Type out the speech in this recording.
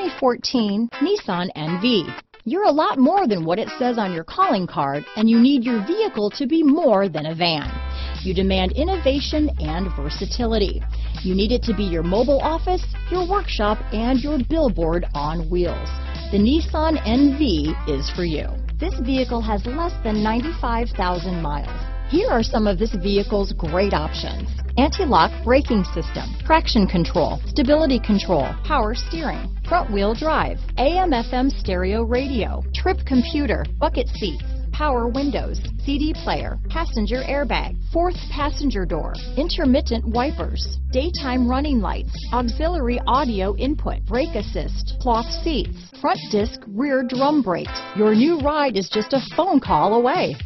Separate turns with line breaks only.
2014 Nissan NV. You're a lot more than what it says on your calling card, and you need your vehicle to be more than a van. You demand innovation and versatility. You need it to be your mobile office, your workshop, and your billboard on wheels. The Nissan NV is for you. This vehicle has less than 95,000 miles. Here are some of this vehicle's great options. Anti-lock braking system, traction control, stability control, power steering, front wheel drive, AM FM stereo radio, trip computer, bucket seats, power windows, CD player, passenger airbag, fourth passenger door, intermittent wipers, daytime running lights, auxiliary audio input, brake assist, cloth seats, front disc rear drum brakes. Your new ride is just a phone call away.